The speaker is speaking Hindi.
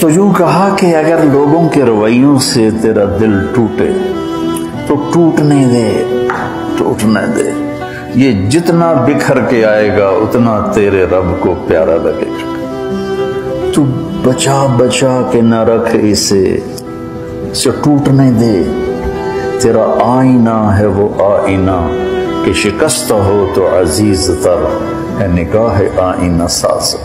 तो यूँ कहा कि अगर लोगों के रवैयों से तेरा दिल टूटे तो टूटने दे टूटने दे। ये जितना बिखर के आएगा, उतना तेरे रब को प्यारा लगेगा। तू बचा बचा के न रख इसे से टूटने दे। तेरा आईना है वो आईना, कि शिकस्त हो तो अज़ीज़ तर है निगाह आईना साज।